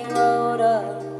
load up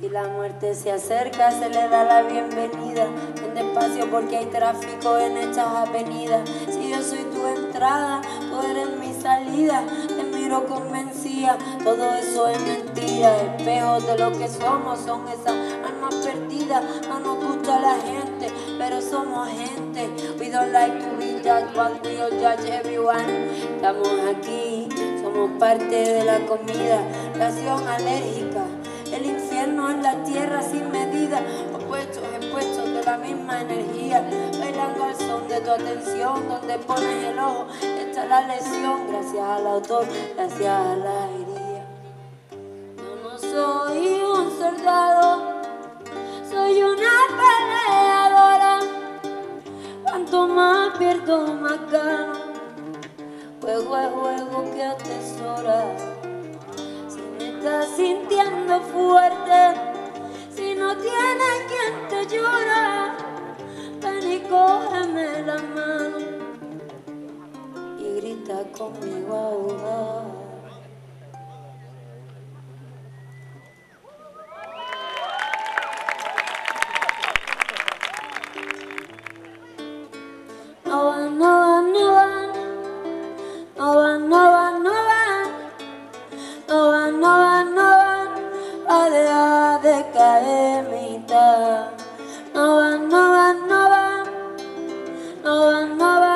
Si la muerte se acerca, se le da la bienvenida. Ven despacio porque hay tráfico en estas avenidas. Si yo soy tu entrada, tú eres mi salida. Te miro convencida, todo eso es mentira. Espejos de lo que somos son esas almas perdidas. No nos gusta la gente, pero somos gente. We don't like to be judged, but we judge everyone. Estamos aquí, somos parte de la comida. Reacción alérgica. En la tierra sin medida, opuestos, expuestos de la misma energía, bailando al son de tu atención, donde pones el ojo, está la lesión, gracias al autor, gracias a la herida. No soy un soldado, soy una peleadora, cuanto más pierdo más gano, conmigo ahora. No van, no van, a. No van, no van, no van, no van, no van, no van,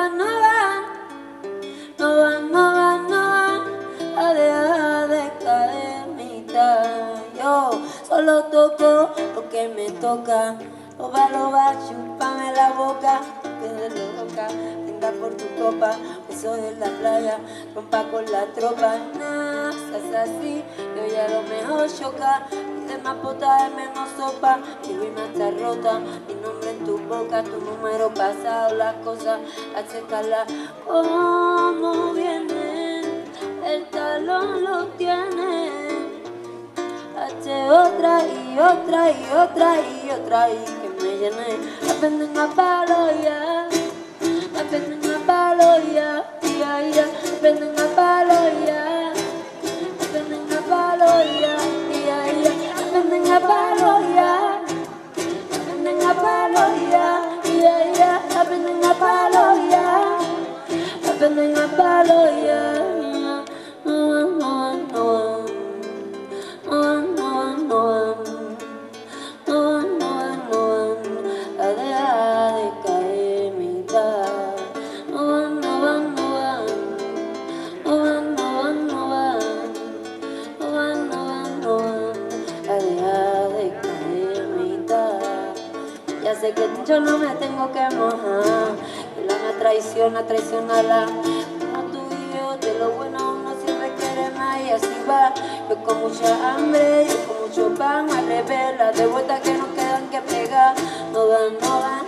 toco lo que me toca. Loba, loba, chúpame la boca, que de loca, brinda por tu copa, besos en la playa, rompa con la tropa, nah, estás así, yo ya lo mejor choca, pide más pota, menos sopa, mi rima está rota, mi nombre en tu boca, tu número pasado, las cosas, achécala, como viene, el talón lo tiene. Y otra y otra y otra y que me llené. Aprenden a palo ya, aprenden a palo ya, ya, ya, aprenden a palo ya, aprenden a palo ya, ya, ya, aprenden a palo ya, aprenden a palo ya, ya, ya, aprenden a palo aprenden a palo ya. Que yo no me tengo que mojar, que la me traiciona, traicionala. Como tú y yo, de lo bueno uno siempre quiere más y así va. Yo con mucha hambre, yo con mucho pan, al revés, las de vuelta que no quedan que pegar. No van, no van,